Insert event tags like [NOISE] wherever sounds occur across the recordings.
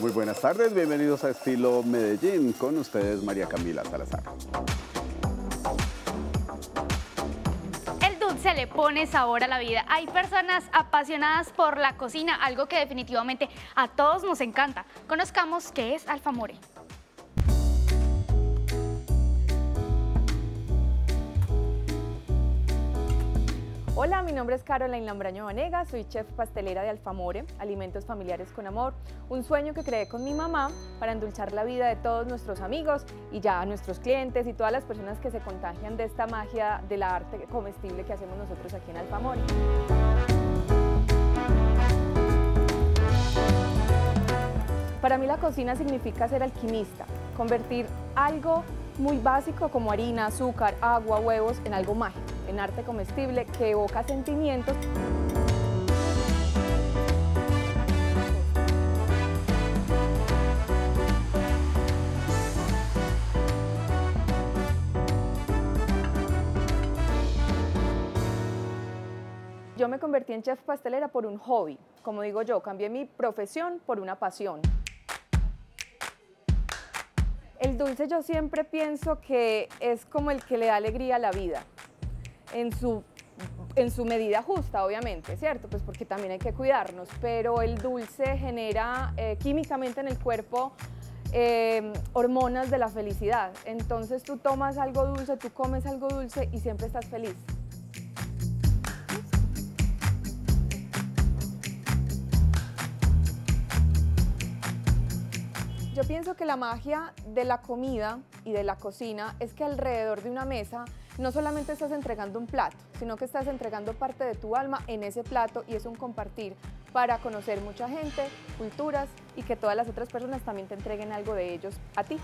Muy buenas tardes, bienvenidos a Estilo Medellín. Con ustedes María Camila Salazar. El dulce le pone sabor a la vida. Hay personas apasionadas por la cocina, algo que definitivamente a todos nos encanta. Conozcamos qué es alfamore. Hola, mi nombre es Caroline Lambraño Vanega, soy chef pastelera de Alfamore, Alimentos Familiares con Amor, un sueño que creé con mi mamá para endulzar la vida de todos nuestros amigos y ya nuestros clientes y todas las personas que se contagian de esta magia del arte comestible que hacemos nosotros aquí en Alfamore. Para mí la cocina significa ser alquimista, convertir algo muy básico como harina, azúcar, agua, huevos en algo mágico, en arte comestible que evoca sentimientos. Yo me convertí en chef pastelera por un hobby, como digo yo, cambié mi profesión por una pasión. Dulce yo siempre pienso que es como el que le da alegría a la vida, en su, en su medida justa, obviamente, ¿cierto? Pues porque también hay que cuidarnos, pero el dulce genera eh, químicamente en el cuerpo eh, hormonas de la felicidad. Entonces tú tomas algo dulce, tú comes algo dulce y siempre estás feliz. Yo pienso que la magia de la comida y de la cocina es que alrededor de una mesa no solamente estás entregando un plato, sino que estás entregando parte de tu alma en ese plato y es un compartir para conocer mucha gente, culturas y que todas las otras personas también te entreguen algo de ellos a ti.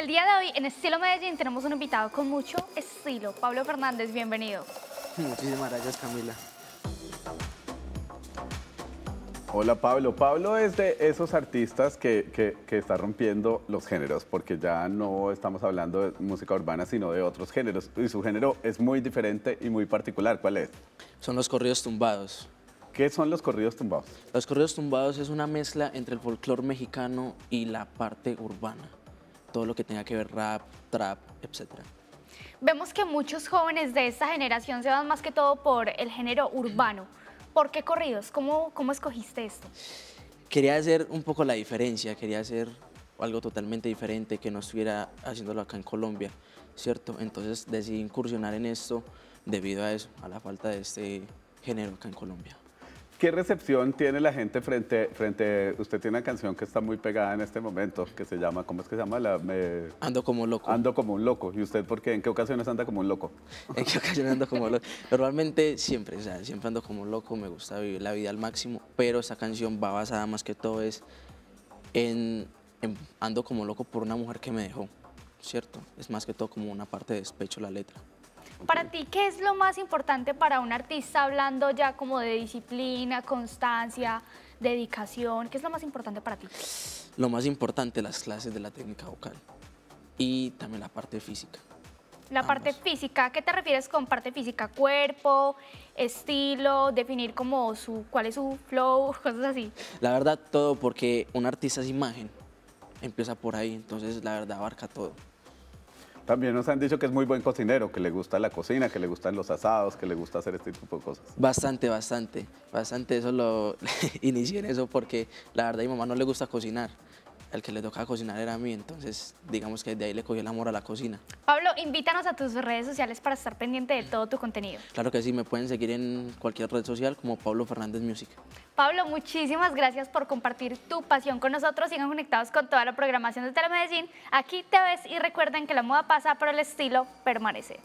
El día de hoy en Estilo Medellín tenemos un invitado con mucho estilo. Pablo Fernández, bienvenido. Muchísimas gracias Camila. Hola Pablo. Pablo es de esos artistas que, que, que está rompiendo los géneros, porque ya no estamos hablando de música urbana, sino de otros géneros. Y su género es muy diferente y muy particular. ¿Cuál es? Son los corridos tumbados. ¿Qué son los corridos tumbados? Los corridos tumbados es una mezcla entre el folclore mexicano y la parte urbana. Todo lo que tenga que ver rap, trap, etc. Vemos que muchos jóvenes de esta generación se van más que todo por el género urbano. ¿Por qué corridos? ¿Cómo, cómo escogiste esto? Quería hacer un poco la diferencia, quería hacer algo totalmente diferente que no estuviera haciéndolo acá en Colombia, ¿cierto? Entonces decidí incursionar en esto debido a eso, a la falta de este género acá en Colombia. ¿Qué recepción tiene la gente frente, frente, usted tiene una canción que está muy pegada en este momento, que se llama, ¿cómo es que se llama? La, me- Ando como loco. Ando como un loco. ¿Y usted por qué? ¿En qué ocasiones anda como un loco? [LAUGHS] ¿En qué ocasiones ando como loco? Normalmente siempre, o sea, siempre ando como loco, me gusta vivir la vida al máximo, pero esta canción va basada más que todo es en, en ando como loco por una mujer que me dejó, ¿cierto? Es más que todo como una parte de despecho la letra. Para ti, ¿qué es lo más importante para un artista hablando ya como de disciplina, constancia, dedicación? ¿Qué es lo más importante para ti? Lo más importante, las clases de la técnica vocal y también la parte física. La parte física, ¿a qué te refieres con parte física? Cuerpo, estilo, definir como su, cuál es su flow, [LAUGHS] cosas así. La verdad, todo porque un artista es imagen, empieza por ahí, entonces la verdad abarca todo. También nos han dicho que es muy buen cocinero, que le gusta la cocina, que le gustan los asados, que le gusta hacer este tipo de cosas. Bastante, bastante, bastante. Eso lo [LAUGHS] inicié en eso porque la verdad mi mamá no le gusta cocinar el que le tocaba cocinar era a mí, entonces digamos que de ahí le cogió el amor a la cocina. Pablo, invítanos a tus redes sociales para estar pendiente de todo tu contenido. Claro que sí, me pueden seguir en cualquier red social como Pablo Fernández Music. Pablo, muchísimas gracias por compartir tu pasión con nosotros. Sigan conectados con toda la programación de Telemedellín. Aquí te ves y recuerden que la moda pasa, pero el estilo permanece.